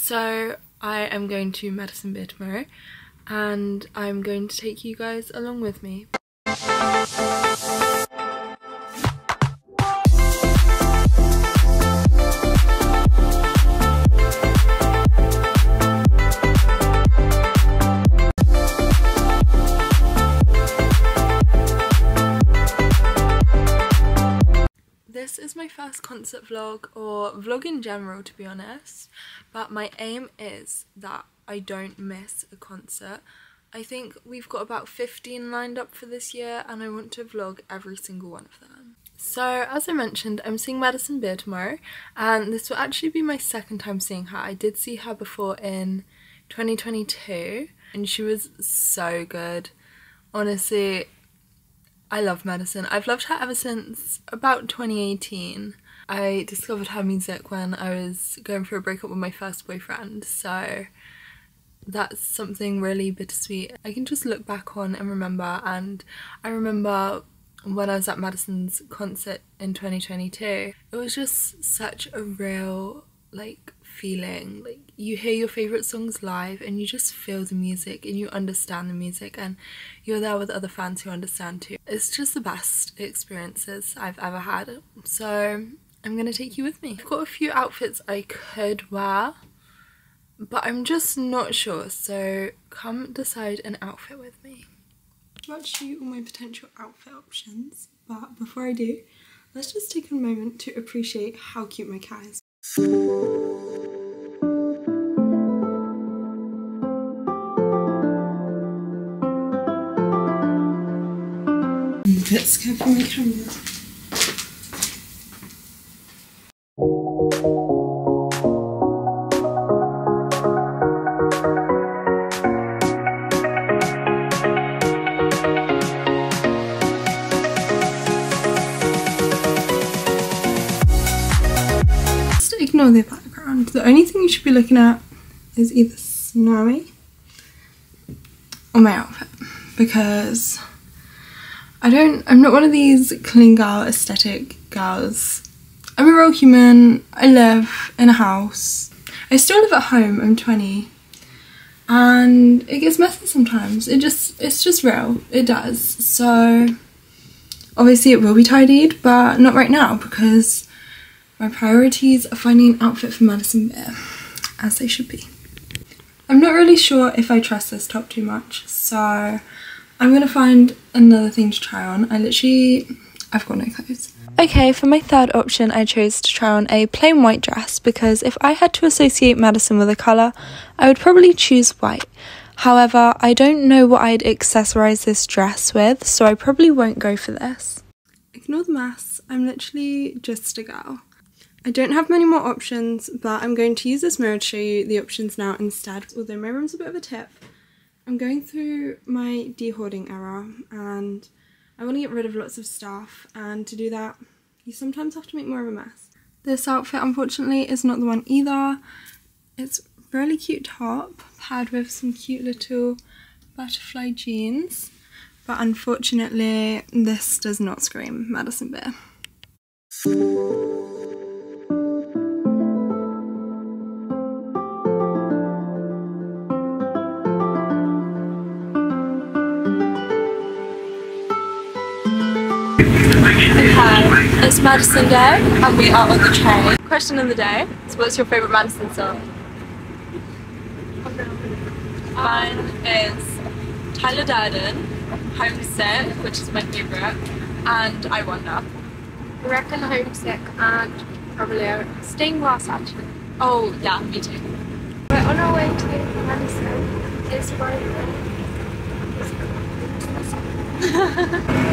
So I am going to Madison Beer tomorrow and I'm going to take you guys along with me. First concert vlog or vlog in general to be honest but my aim is that I don't miss a concert. I think we've got about 15 lined up for this year and I want to vlog every single one of them. So as I mentioned I'm seeing Madison Beer tomorrow and this will actually be my second time seeing her. I did see her before in 2022 and she was so good. Honestly I love Madison. I've loved her ever since about 2018. I discovered her music when I was going through a breakup with my first boyfriend, so that's something really bittersweet. I can just look back on and remember, and I remember when I was at Madison's concert in 2022, it was just such a real, like, feeling. Like you hear your favorite songs live and you just feel the music and you understand the music and you're there with other fans who understand too. It's just the best experiences I've ever had. So I'm gonna take you with me. I've got a few outfits I could wear but I'm just not sure so come decide an outfit with me. I'm show you all my potential outfit options but before I do let's just take a moment to appreciate how cute my cat is. For my camera. Just ignore the background. The only thing you should be looking at is either snowy or my outfit because I don't, I'm not one of these clean girl aesthetic girls. I'm a real human, I live in a house. I still live at home, I'm 20. And it gets messy sometimes. It just, it's just real, it does. So obviously it will be tidied, but not right now because my priorities are finding an outfit for Madison Beer, as they should be. I'm not really sure if I trust this top too much, so I'm gonna find another thing to try on. I literally, I've got no clothes. Okay, for my third option, I chose to try on a plain white dress because if I had to associate Madison with a colour, I would probably choose white. However, I don't know what I'd accessorize this dress with, so I probably won't go for this. Ignore the mess, I'm literally just a girl. I don't have many more options, but I'm going to use this mirror to show you the options now instead. Although my room's a bit of a tip, I'm going through my de-hoarding era and I want to get rid of lots of stuff and to do that you sometimes have to make more of a mess. This outfit unfortunately is not the one either. It's really cute top paired with some cute little butterfly jeans but unfortunately this does not scream Madison Beer. Okay, it's Madison Day and we are on the train. Question of the day is what's your favourite Madison song? Mine is Tyler Durden, Homesick, which is my favourite, and I Wonder. I reckon homesick and probably a stained glass actually. Oh yeah, me too. We're on our way to Madison. It's right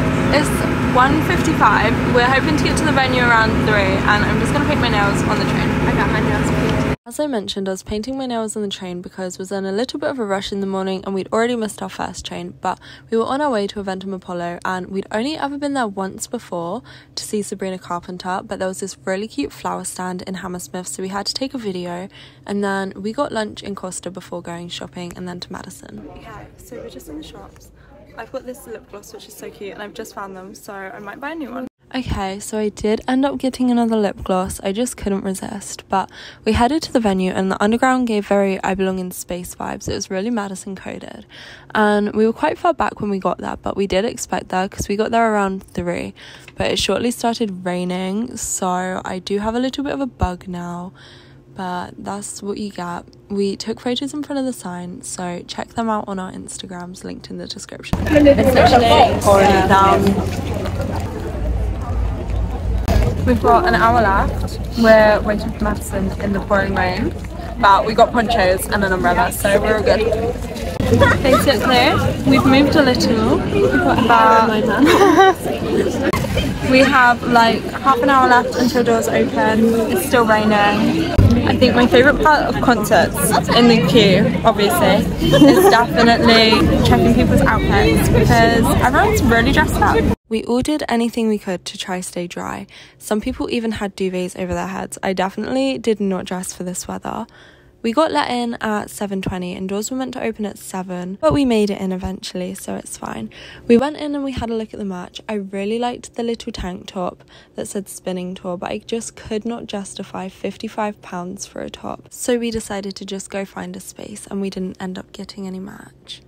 It's 1.55. We're hoping to get to the venue around 3 and I'm just going to paint my nails on the train. I got my nails painted. As I mentioned, I was painting my nails on the train because we was in a little bit of a rush in the morning and we'd already missed our first train, but we were on our way to Eventim Apollo and we'd only ever been there once before to see Sabrina Carpenter, but there was this really cute flower stand in Hammersmith, so we had to take a video and then we got lunch in Costa before going shopping and then to Madison. Okay, so we're just in the shops. I've got this lip gloss which is so cute and I've just found them so I might buy a new one. Okay, so I did end up getting another lip gloss. I just couldn't resist. But we headed to the venue, and the underground gave very I belong in space vibes. It was really Madison coded. And we were quite far back when we got there, but we did expect that because we got there around three. But it shortly started raining, so I do have a little bit of a bug now. But that's what you get. We took photos in front of the sign, so check them out on our Instagrams linked in the description. We've got an hour left. We're waiting for Madison in the pouring rain, but we got ponchos and an umbrella, so we're all good. Basically, we've moved a little, we have like half an hour left until doors open. It's still raining. I think my favourite part of concerts in the queue, obviously, is definitely checking people's outfits because everyone's really dressed up. We all did anything we could to try stay dry. Some people even had duvets over their heads. I definitely did not dress for this weather. We got let in at 7:20 and doors were meant to open at 7, but we made it in eventually, so it's fine. We went in and we had a look at the merch. I really liked the little tank top that said Spinnin tour, but I just could not justify 55 pounds for a top. So we decided to just go find a space and we didn't end up getting any merch.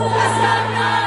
Thank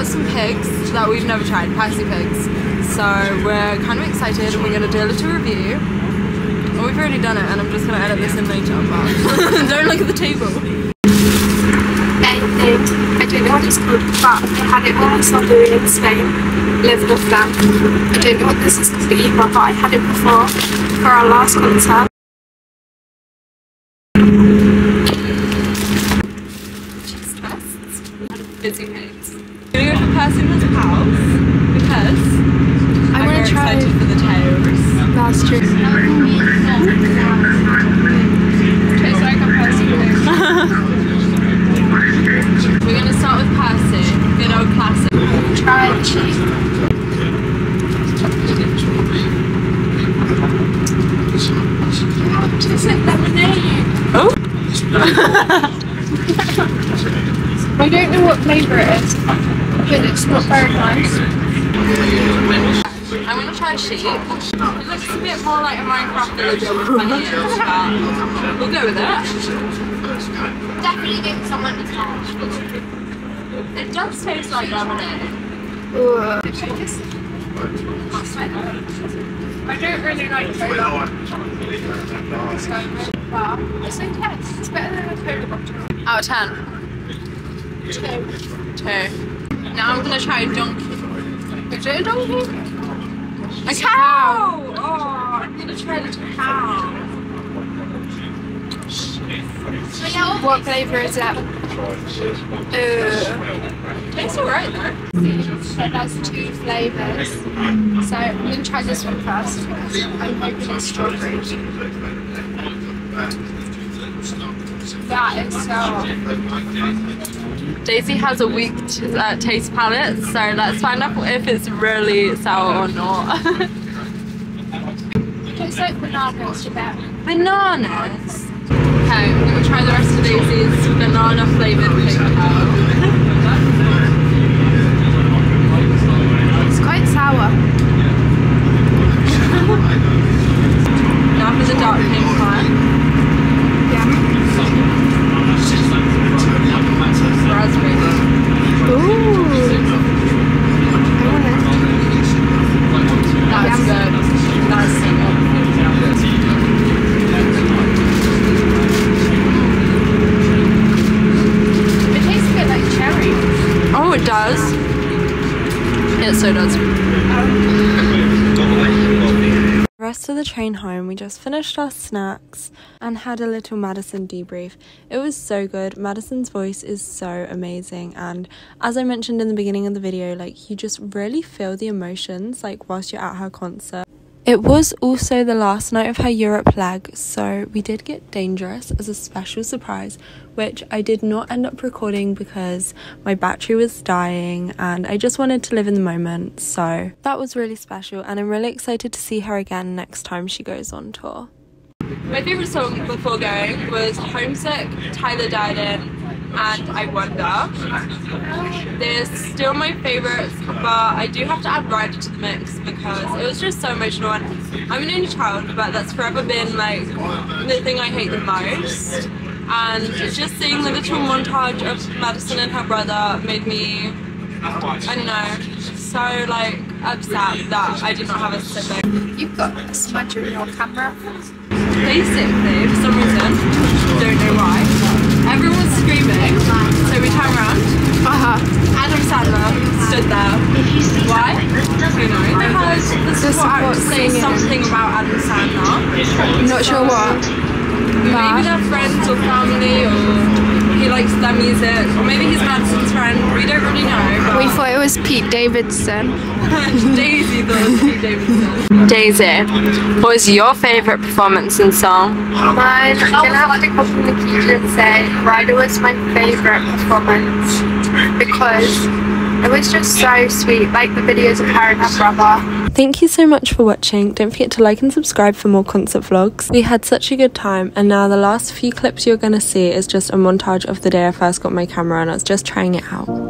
bought some pigs that we've never tried, Percy pigs. So we're kind of excited and we're going to do a little review. Well, we've already done it and I'm just going to edit this in later, but don't look at the table. I don't know what it's called, but I had it while I was in Spain. Lived. I don't know what this is called either, but I had it before for our last concert. Busy pigs. We're going to go for Percy and his pals because I I'm want very to try. excited for the tails. That's true. Tastes like a Percy We're going to start with Percy, good old classic. Try the cheese. Tastes like lemonade. Oh. I don't know what flavour it is, but it's not very nice. I'm gonna try sheep. It looks a bit more like a Minecraft villager with bunnies, but we'll go with it. Definitely give someone a chance. It does taste like lemonade. I don't really like cola. So, well, it's okay. It's better than a cola bottle. Out of 10. Two. Two. Now I'm gonna try a donkey. Is it a donkey? A cow! Oh, I'm gonna try the cow. What flavour is that? Uh, tastes alright though. So that's two flavours. So I'm to try this one first. because I'm hoping it's strawberry. That is sour. Daisy has a weak t- uh, taste palate, so let's find out if it's really sour or not. It tastes like bananas bit. Bananas. Okay, I'm gonna try the rest of Daisy's banana flavored pig cow. It's quite sour. Now for the dark pink one. Yeah. Raspberry. Ooh. I want That's Yeah. good. That's so good. it. It tastes a bit like cherry. Oh, it does. It so does. The rest of the train home, we just finished our snacks and had a little Madison debrief. It was so good. Madison's voice is so amazing, and as I mentioned in the beginning of the video, like you just really feel the emotions like whilst you're at her concert. It was also the last night of her Europe leg, so we did get Dangerous as a special surprise, which I did not end up recording because my battery was dying and I just wanted to live in the moment. So that was really special, and I'm really excited to see her again next time she goes on tour. My favourite song before going was Homesick, Tyler Durden, and I Wonder. They're still my favourites, but I do have to add Ryder to the mix because it was just so emotional. And I'm an only child, but that's forever been like the thing I hate the most. And just seeing the little montage of Madison and her brother made me, I don't know, so like upset that I did not have a sibling. You've got a smudge on your camera. Basically, for some reason, don't know why, everyone's so we turn around. Uh-huh. Adam Sandler stood there. Why? Who knows? Because the The support act support say singing. something about Adam Sandler. I'm not sure what. Maybe they're friends or family or he likes their music or maybe he's Madison's friend. We don't really know. We thought it was Pete Davidson. Daisy thought it was Pete Davidson. Daisy, what was your favourite performance and song? Mine, I'm gonna have to come from the kitchen and say Ryder was my favourite performance because it was just so sweet, like the videos of her and her brother. Thank you so much for watching. Don't forget to like and subscribe for more concert vlogs. We had such a good time, and now the last few clips you're going to see is just a montage of the day I first got my camera and I was just trying it out.